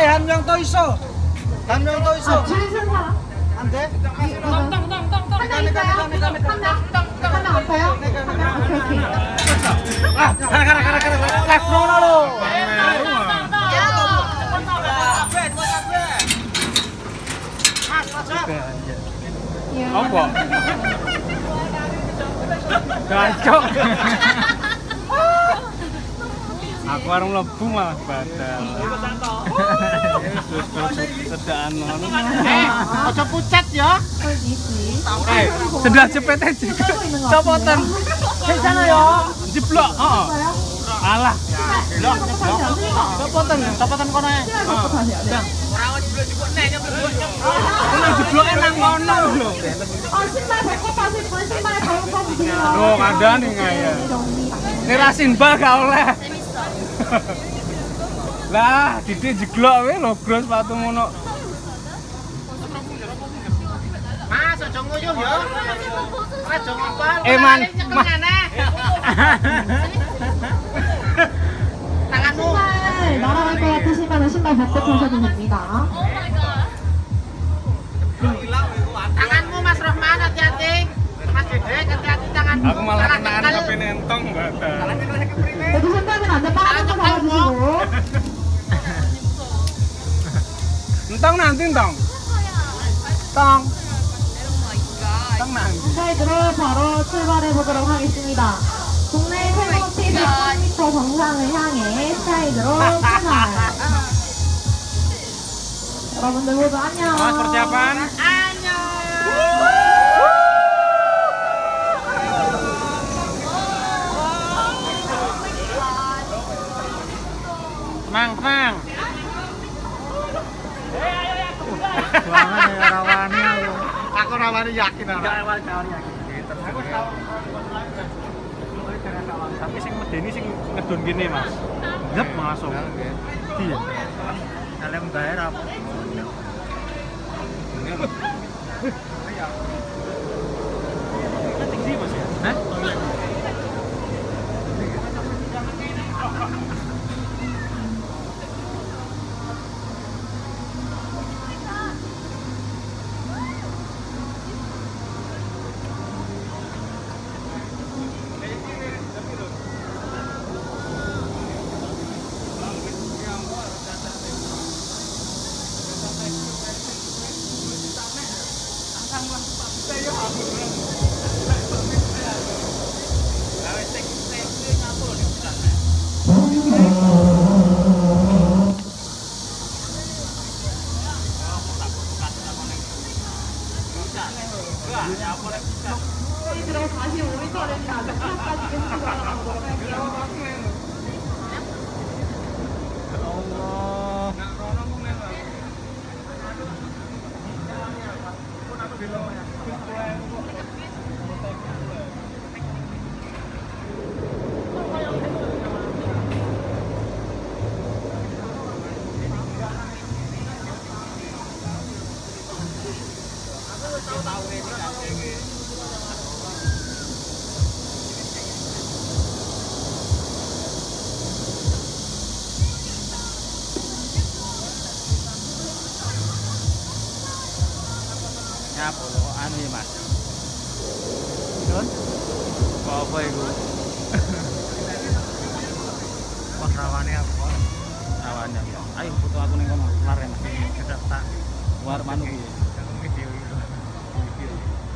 에, 한 명 더 있어. 한 명 더 있어. 줄 선 사람 안 돼? 한명 있어요? 한명 없어요? 한명 오케이 오케이 아, 가라, 가라, 가라, 가라. 가라. 프로나로. Apa? Gacok. aku warung lebu malah batal eh pucat ya. Eh sebelah cepet aja copotan. Di sana ya. Jeblok oh, alah. Copotan copotan kono jeblok jeblok kono. Oh bal oleh. Lah, didik jeglok wae lho, Bro, sepatu ngono. Mas, ojo nguyuh ya. Ojo ngopal. Eh, Man. Ma- Tanganmu. 신발 날아갈 것 같으시면 신발 벗고 타셔도 됩니다 Tanganmu Mas Rohman hati-hati. Mas Dede hati-hati tangan. Aku malah Tangan kenaan nyekel. Entong nanti entong. Tong. Tong nanti. 사이드로 바로 출발해 보도록 하겠습니다. 국내 최고 TV 1000m 정상을 향해 스타이드로 출발. 여러분들 모두 안녕. Mas rawani aku. Aku rawani yakin ora. Tapi sing medeni sing ngedon gini, Mas. Yep, masuk. Iya. Apa? Tinggi, Mas ya? Hah? 이대로다시오를거 니. Nyapa lo anu ya, Mas? Apa? Wah aku. Ya. Ayo foto aku ning kono, lare Mas. Sudah tak War manu kuwi. here.